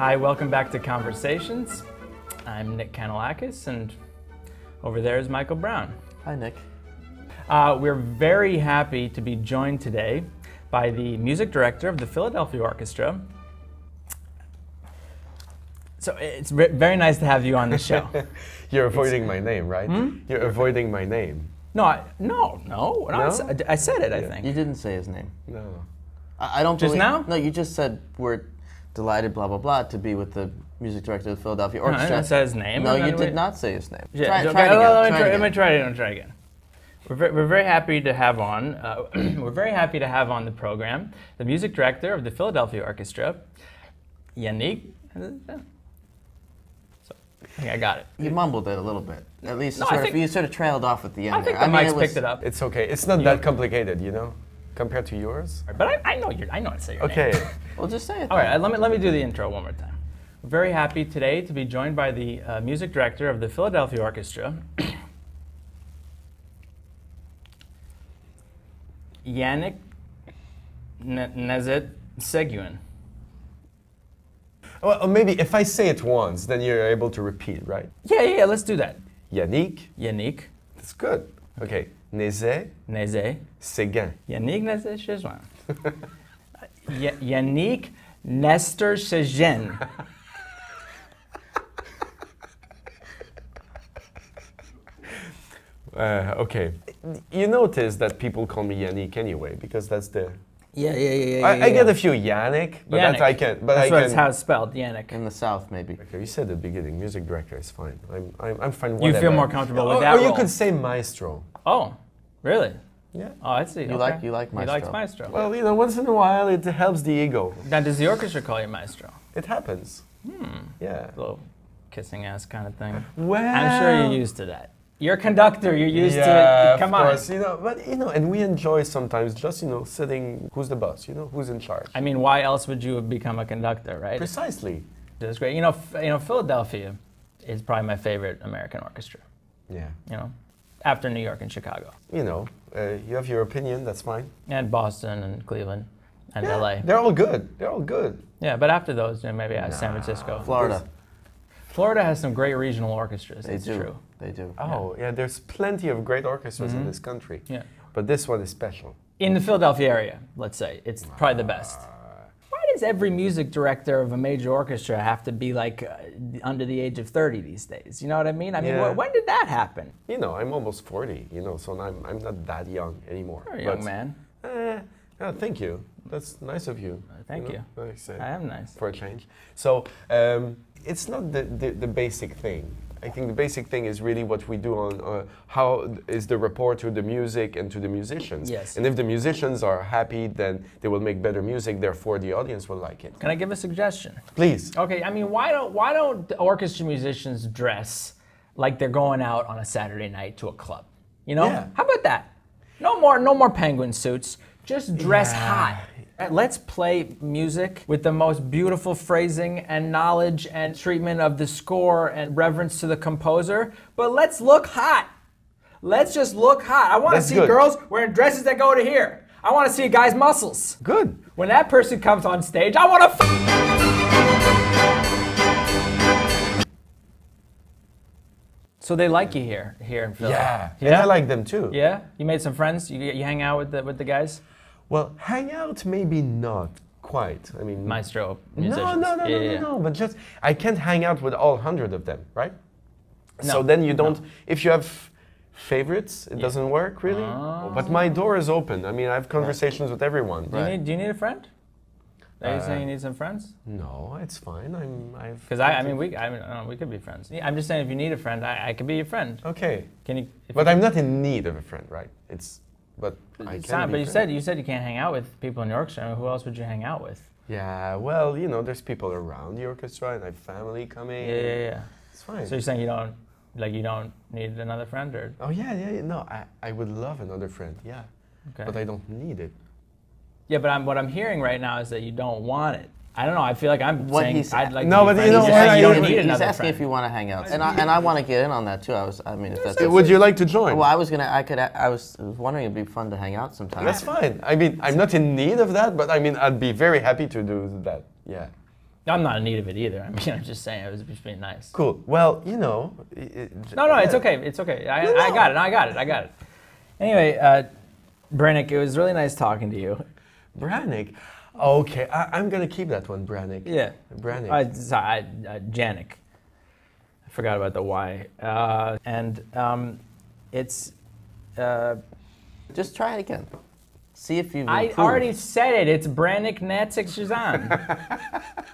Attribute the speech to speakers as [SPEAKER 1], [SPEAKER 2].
[SPEAKER 1] Hi, welcome back to Conversations. I'm Nick Canellakis, and over there is Michael Brown.
[SPEAKER 2] Hi, Nick.
[SPEAKER 1] Uh, we're very happy to be joined today by the music director of the Philadelphia Orchestra. So it's ve- very nice to have you on the show.
[SPEAKER 3] You're avoiding my name, right?
[SPEAKER 1] Hmm?
[SPEAKER 3] You're avoiding my name.
[SPEAKER 1] no, I, no, no, no, I
[SPEAKER 3] No?
[SPEAKER 1] s- I said it. I think.
[SPEAKER 2] You didn't say his name.
[SPEAKER 3] No.
[SPEAKER 2] I, I don't
[SPEAKER 1] Just
[SPEAKER 2] believe-
[SPEAKER 1] now?
[SPEAKER 2] No, you just said we're delighted, blah blah blah, to be with the music director of the Philadelphia
[SPEAKER 1] No, I
[SPEAKER 2] Orchestra.
[SPEAKER 1] didn't say his name.
[SPEAKER 2] No, you did
[SPEAKER 1] we-
[SPEAKER 2] not say his name.
[SPEAKER 1] Yeah,
[SPEAKER 2] try,
[SPEAKER 1] okay,
[SPEAKER 2] try it
[SPEAKER 1] let-
[SPEAKER 2] again.
[SPEAKER 1] let me
[SPEAKER 2] try
[SPEAKER 1] try,
[SPEAKER 2] it
[SPEAKER 1] let me
[SPEAKER 2] again.
[SPEAKER 1] try it. Let me try it again. We're very, we're very happy to have on. Uh, we're very happy to have on the program the music director of the Philadelphia Orchestra, Yannick. So, I think I got it.
[SPEAKER 2] You mumbled it a little bit. At least
[SPEAKER 1] No,
[SPEAKER 2] sort of,
[SPEAKER 1] think-
[SPEAKER 2] you sort of trailed off at the end.
[SPEAKER 1] I think
[SPEAKER 2] there.
[SPEAKER 1] the
[SPEAKER 2] mean,
[SPEAKER 1] mics
[SPEAKER 2] it was-
[SPEAKER 1] picked it up.
[SPEAKER 3] It's okay. It's not that complicated, you know, compared to yours.
[SPEAKER 1] But I, I know your, I know how to say your
[SPEAKER 3] Okay.
[SPEAKER 1] name.
[SPEAKER 2] Well, just say it.
[SPEAKER 1] All
[SPEAKER 2] then.
[SPEAKER 1] right, let me let me do the intro one more time. We're very happy today to be joined by the uh, music director of the Philadelphia Orchestra, Yannick Ne- Nezet Seguin.
[SPEAKER 3] Well, maybe if I say it once, then you're able to repeat, right?
[SPEAKER 1] Yeah, yeah, yeah, let's do that.
[SPEAKER 3] Yannick.
[SPEAKER 1] Yannick
[SPEAKER 3] That's good. Okay. Nézet
[SPEAKER 1] Nezet.
[SPEAKER 3] Séguin.
[SPEAKER 1] Yannick Nezet Seguin. Y- Yannick Nestor Seguin.
[SPEAKER 3] Uh, okay. You notice that people call me Yannick anyway, because that's the.
[SPEAKER 1] Yeah, yeah, yeah, yeah.
[SPEAKER 3] I, I get a few Yannick, but that's
[SPEAKER 1] Yannick.
[SPEAKER 3] I can. But
[SPEAKER 1] That's
[SPEAKER 3] I
[SPEAKER 1] what
[SPEAKER 3] can.
[SPEAKER 1] it's how it's spelled, Yannick.
[SPEAKER 2] In the South, maybe.
[SPEAKER 3] Okay, you said at the beginning, music director is fine. I'm, I'm, I'm fine.
[SPEAKER 1] You feel more comfortable with
[SPEAKER 3] or,
[SPEAKER 1] that
[SPEAKER 3] Or you could say maestro.
[SPEAKER 1] Oh, really?
[SPEAKER 3] Yeah.
[SPEAKER 1] Oh, I see.
[SPEAKER 2] You like- you like maestro.
[SPEAKER 1] He likes
[SPEAKER 2] maestro.
[SPEAKER 1] maestro.
[SPEAKER 3] Well, you know, once in a while it helps the ego.
[SPEAKER 1] now, does the orchestra call you maestro?
[SPEAKER 3] It happens.
[SPEAKER 1] Hmm.
[SPEAKER 3] Yeah.
[SPEAKER 1] little kissing ass kind of thing.
[SPEAKER 3] Well,
[SPEAKER 1] I'm sure you're used to that. You're a conductor. You're used
[SPEAKER 3] yeah,
[SPEAKER 1] to it. Come
[SPEAKER 3] of
[SPEAKER 1] on.
[SPEAKER 3] course, you know, but you know, and we enjoy sometimes just you know sitting. Who's the boss? You know, who's in charge?
[SPEAKER 1] I mean, why else would you become a conductor, right?
[SPEAKER 3] Precisely.
[SPEAKER 1] That's great. You know, you know, Philadelphia is probably my favorite American orchestra.
[SPEAKER 3] Yeah.
[SPEAKER 1] You know, after New York and Chicago,
[SPEAKER 3] You know, uh, you have your opinion. That's fine.
[SPEAKER 1] and Boston and Cleveland and
[SPEAKER 3] Yeah,
[SPEAKER 1] LA.
[SPEAKER 3] They're all good. They're all good.
[SPEAKER 1] Yeah, but after those, you know, maybe uh, San Francisco.
[SPEAKER 2] Florida.
[SPEAKER 1] Florida has some great regional orchestras.
[SPEAKER 2] They
[SPEAKER 1] it's
[SPEAKER 2] do.
[SPEAKER 1] true.
[SPEAKER 2] They do.
[SPEAKER 3] Oh, yeah. There's plenty of great orchestras in this country.
[SPEAKER 1] Mm-hmm. Yeah.
[SPEAKER 3] But this one is special.
[SPEAKER 1] in the Philadelphia area, let's say, it's probably the best. Does every music director of a major orchestra have to be like uh, under the age of 30 these days? You know what I mean? I mean,
[SPEAKER 3] Yeah.
[SPEAKER 1] wh- when did that happen?
[SPEAKER 3] You know, I'm almost 40. You know, so I'm I'm not that young anymore.
[SPEAKER 1] You're a young
[SPEAKER 3] But,
[SPEAKER 1] man.
[SPEAKER 3] Eh, yeah, thank you. That's nice of you.
[SPEAKER 1] thank
[SPEAKER 3] know, Nice, uh,
[SPEAKER 1] I am nice.
[SPEAKER 3] for a change. So um, it's not the, the, the basic thing. I think the basic thing is really what we do on uh, how is the rapport to the music and to the musicians.
[SPEAKER 1] Yes.
[SPEAKER 3] And if the musicians are happy, then they will make better music. Therefore, the audience will like it.
[SPEAKER 1] Can I give a suggestion?
[SPEAKER 3] Please.
[SPEAKER 1] Okay, I mean, why don't why don't the orchestra musicians dress like they're going out on a Saturday night to a club? You know,
[SPEAKER 3] Yeah.
[SPEAKER 1] how about that? No more no more penguin suits. Just dress
[SPEAKER 3] Yeah.
[SPEAKER 1] hot. Uh, Let's play music with the most beautiful phrasing and knowledge and treatment of the score and reverence to the composer. But let's look hot. Let's just look hot. I want to see
[SPEAKER 3] good.
[SPEAKER 1] girls wearing dresses that go to here. I want to see a guy's muscles.
[SPEAKER 3] Good.
[SPEAKER 1] When that person comes on stage, I want to. F- so they like you here, here in Philly.
[SPEAKER 3] Yeah. And
[SPEAKER 1] Yeah.
[SPEAKER 3] I like them too.
[SPEAKER 1] Yeah. You made some friends. You, you hang out with the with the guys.
[SPEAKER 3] Well, hang out, maybe not quite. I mean,
[SPEAKER 1] Maestro
[SPEAKER 3] No,
[SPEAKER 1] musicians.
[SPEAKER 3] no, no,
[SPEAKER 1] Yeah,
[SPEAKER 3] no,
[SPEAKER 1] yeah, yeah.
[SPEAKER 3] no, no. But just I can't hang out with all hundred of them, right?
[SPEAKER 1] No,
[SPEAKER 3] So then you don't. If you have favorites, it doesn't work really.
[SPEAKER 1] Oh.
[SPEAKER 3] But my door is open. I mean, I have conversations with everyone.
[SPEAKER 1] Do you need Do you need a friend? Are you
[SPEAKER 3] Uh,
[SPEAKER 1] saying you need some friends?
[SPEAKER 3] No, it's fine. I'm. I've.
[SPEAKER 1] Because I, I mean, we, I, mean, I don't know, we could be friends. Yeah, I'm just saying, if you need a friend, I, I could be your friend.
[SPEAKER 3] Okay,
[SPEAKER 1] Can you?
[SPEAKER 3] but
[SPEAKER 1] you,
[SPEAKER 3] I'm not in need of a friend, right? It's. But I
[SPEAKER 1] it's
[SPEAKER 3] can.
[SPEAKER 1] not,
[SPEAKER 3] be
[SPEAKER 1] but you said you said you can't hang out with people in the orchestra. Who else would you hang out with?
[SPEAKER 3] Yeah. Well, you know, there's people around the orchestra, and I have family coming.
[SPEAKER 1] Yeah, yeah, yeah.
[SPEAKER 3] It's fine.
[SPEAKER 1] So you're saying you don't, like, you don't need another friend, or
[SPEAKER 3] oh yeah, yeah, yeah. No, I, I would love another friend. Yeah.
[SPEAKER 1] okay?
[SPEAKER 3] But I don't need it.
[SPEAKER 1] yeah, but I'm, what I'm hearing right now is that you don't want it. I don't know. I feel like I'm
[SPEAKER 2] What
[SPEAKER 1] saying
[SPEAKER 2] he's-
[SPEAKER 1] I'd like.
[SPEAKER 3] No,
[SPEAKER 1] to
[SPEAKER 3] but you know
[SPEAKER 1] He's
[SPEAKER 3] what,
[SPEAKER 1] you don't need
[SPEAKER 2] He's
[SPEAKER 1] another
[SPEAKER 2] asking
[SPEAKER 1] friend.
[SPEAKER 2] if you want to hang out, and I, and I want to get in on that too. I was, I mean, if that's
[SPEAKER 3] Would you like to join?
[SPEAKER 2] well, I was gonna, I could, I was wondering it'd be fun to hang out sometime.
[SPEAKER 3] That's fine. I mean, I'm not in need of that, but I mean, I'd be very happy to do that. Yeah.
[SPEAKER 1] I'm not in need of it either. I mean, I'm just saying it was just being nice.
[SPEAKER 3] Cool. Well, you know. i- i-
[SPEAKER 1] No, no, it's okay. It's okay. I,
[SPEAKER 3] No,
[SPEAKER 1] I got it. I got it. I got it. Anyway, uh, Brannick, it was really nice talking to you.
[SPEAKER 3] Brannick. Okay, I, I'm gonna keep that one, Brannick.
[SPEAKER 1] Yeah.
[SPEAKER 3] Brannick.
[SPEAKER 1] Uh, sorry, uh, Janik. I forgot about the Y. Uh, and um, it's. Uh,
[SPEAKER 2] Just try it again. See if you've
[SPEAKER 1] I already said it. It's Brannick Natsik Shazan.